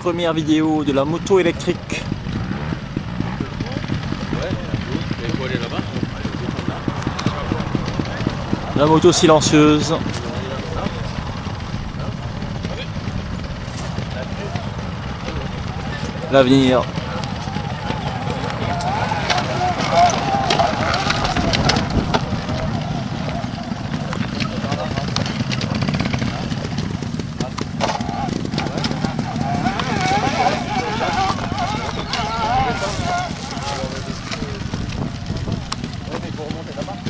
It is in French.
première vidéo de la moto électrique. La moto silencieuse. L'avenir こ思ってた。か